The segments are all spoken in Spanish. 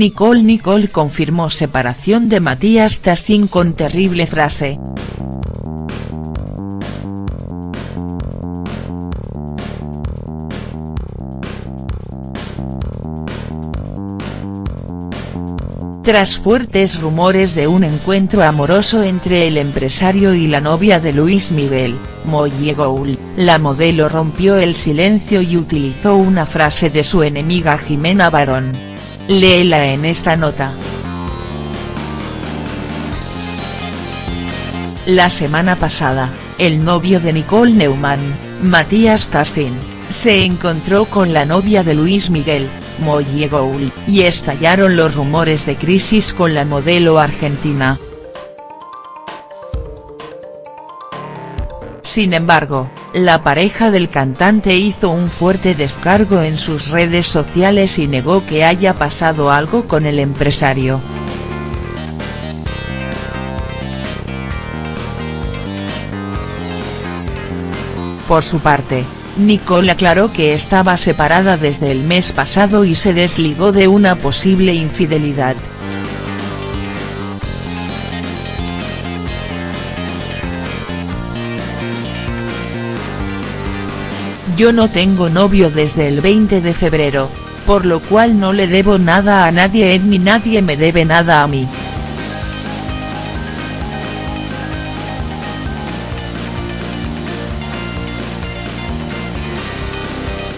Nicole Nicole confirmó separación de Matías Tassin con terrible frase. Tras fuertes rumores de un encuentro amoroso entre el empresario y la novia de Luis Miguel, Molly Gould, la modelo rompió el silencio y utilizó una frase de su enemiga Jimena Barón. Léela en esta nota. La semana pasada, el novio de Nicole Neumann, Matías Tassin, se encontró con la novia de Luis Miguel, Molly Gould, y estallaron los rumores de crisis con la modelo argentina. Sin embargo, la pareja del cantante hizo un fuerte descargo en sus redes sociales y negó que haya pasado algo con el empresario. Por su parte, Nicole aclaró que estaba separada desde el mes pasado y se desligó de una posible infidelidad. Yo no tengo novio desde el 20 de febrero, por lo cual no le debo nada a nadie ni nadie me debe nada a mí.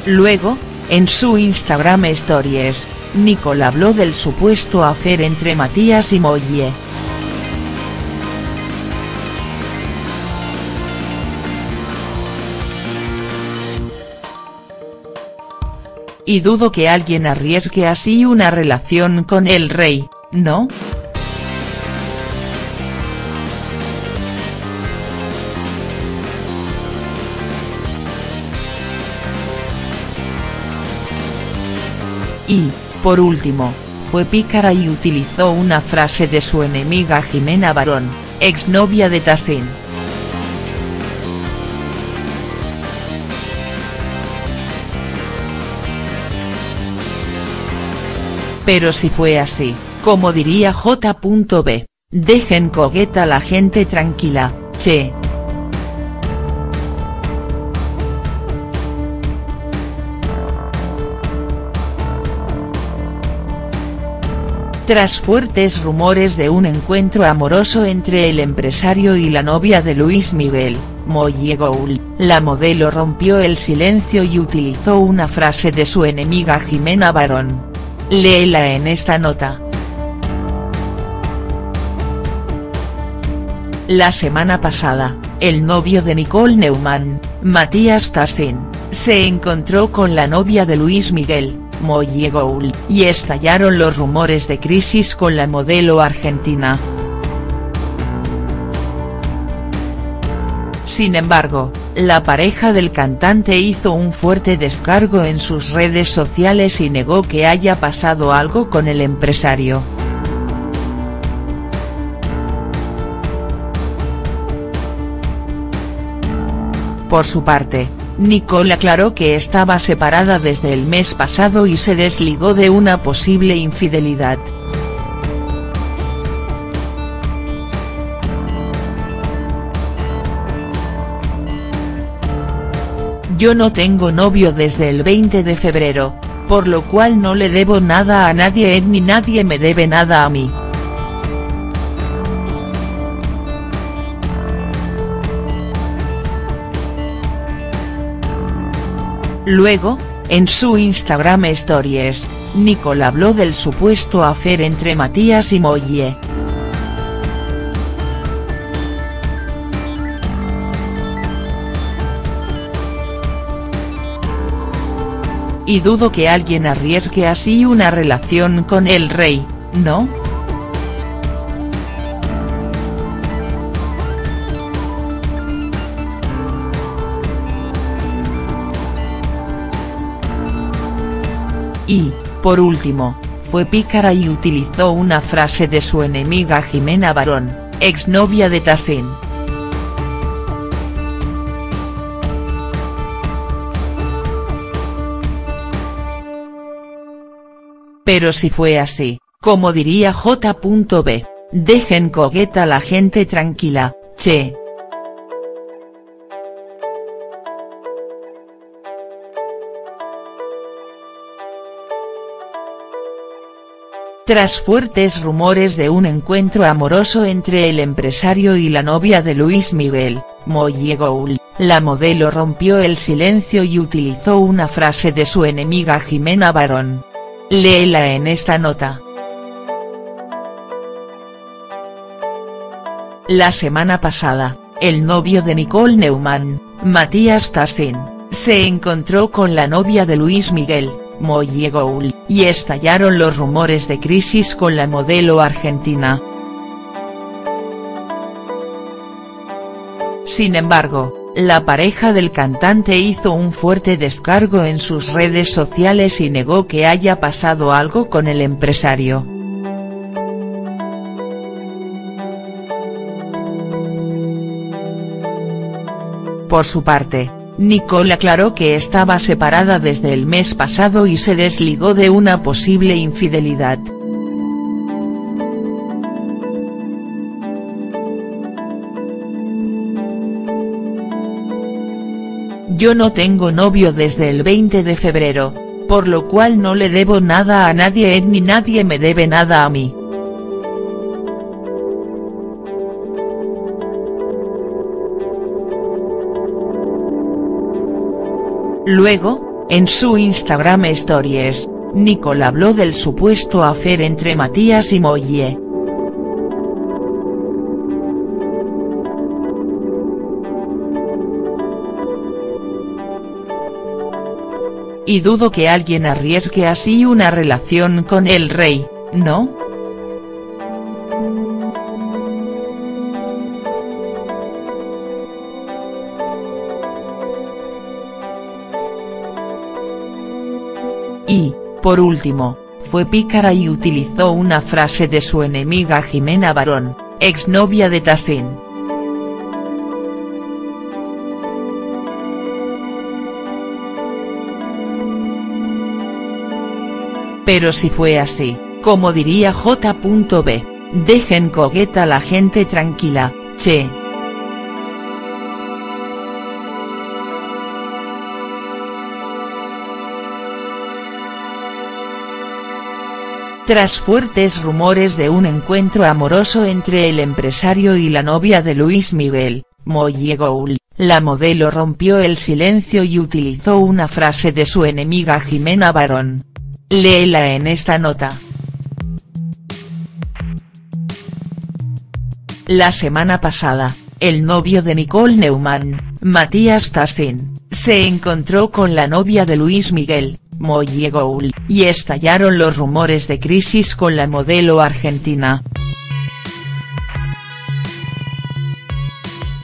Luego, en su Instagram Stories, Nicole habló del supuesto hacer entre Matías y Molle. Y dudo que alguien arriesgue así una relación con el rey, ¿no?. Y, por último, fue pícara y utilizó una frase de su enemiga Jimena Barón, exnovia de Tassin. Pero si fue así, como diría J.B, dejen cogueta a la gente tranquila, che. Tras fuertes rumores de un encuentro amoroso entre el empresario y la novia de Luis Miguel, Molly Gould, la modelo rompió el silencio y utilizó una frase de su enemiga Jimena Barón. Léela en esta nota. La semana pasada, el novio de Nicole Neumann, Matías Tassin, se encontró con la novia de Luis Miguel, Molly Gould, y estallaron los rumores de crisis con la modelo argentina. Sin embargo, la pareja del cantante hizo un fuerte descargo en sus redes sociales y negó que haya pasado algo con el empresario. Por su parte, Nicole aclaró que estaba separada desde el mes pasado y se desligó de una posible infidelidad. Yo no tengo novio desde el 20 de febrero, por lo cual no le debo nada a nadie ni nadie me debe nada a mí. Luego, en su Instagram Stories, Nicole habló del supuesto hacer entre Matías y Molle. Y dudo que alguien arriesgue así una relación con el rey, ¿no?. Y, por último, fue pícara y utilizó una frase de su enemiga Jimena Barón, exnovia de Tassin. Pero si fue así, como diría J.B, dejen cogueta la gente tranquila, che. Tras fuertes rumores de un encuentro amoroso entre el empresario y la novia de Luis Miguel, Molly Gould, la modelo rompió el silencio y utilizó una frase de su enemiga Jimena Barón. Léela en esta nota. La semana pasada, el novio de Nicole Neumann, Matías Tassin, se encontró con la novia de Luis Miguel, Molly Gould, y estallaron los rumores de crisis con la modelo argentina. Sin embargo, la pareja del cantante hizo un fuerte descargo en sus redes sociales y negó que haya pasado algo con el empresario. Por su parte, Nicole aclaró que estaba separada desde el mes pasado y se desligó de una posible infidelidad. Yo no tengo novio desde el 20 de febrero, por lo cual no le debo nada a nadie ni nadie me debe nada a mí. Luego, en su Instagram Stories, Nicole habló del supuesto hacer entre Matías y Molle. Y dudo que alguien arriesgue así una relación con el rey, ¿no?. Y, por último, fue pícara y utilizó una frase de su enemiga Jimena Barón, exnovia de Tassin. Pero si fue así, como diría J.B, dejen cogueta la gente tranquila, che. Tras fuertes rumores de un encuentro amoroso entre el empresario y la novia de Luis Miguel, Molly Gould, la modelo rompió el silencio y utilizó una frase de su enemiga Jimena Barón. Léela en esta nota. La semana pasada, el novio de Nicole Neumann, Matías Tassin, se encontró con la novia de Luis Miguel, Molly Gould, y estallaron los rumores de crisis con la modelo argentina.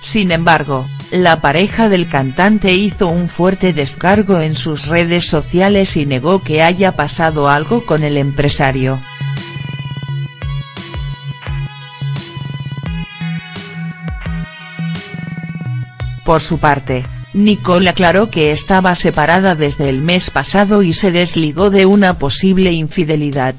Sin embargo, la pareja del cantante hizo un fuerte descargo en sus redes sociales y negó que haya pasado algo con el empresario. Por su parte, Nicole aclaró que estaba separada desde el mes pasado y se desligó de una posible infidelidad.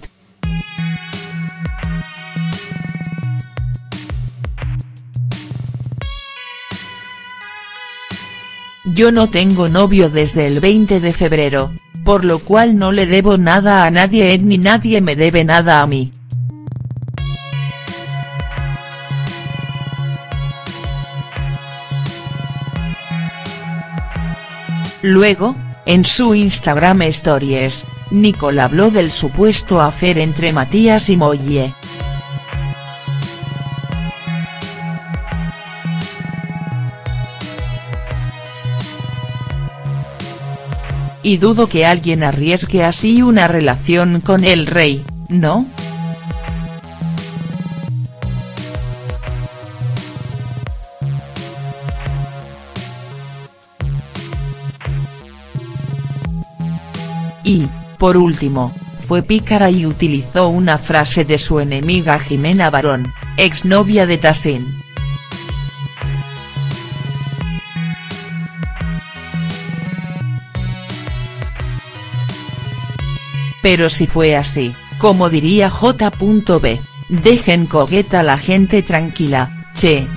Yo no tengo novio desde el 20 de febrero, por lo cual no le debo nada a nadie ni nadie me debe nada a mí. Luego, en su Instagram Stories, Nicole habló del supuesto hacer entre Matías y Molle. Y dudo que alguien arriesgue así una relación con el rey, ¿no?. Y, por último, fue pícara y utilizó una frase de su enemiga Jimena Barón, exnovia de Tassin. Pero si fue así, como diría J.B, dejen cogueta a la gente tranquila, che.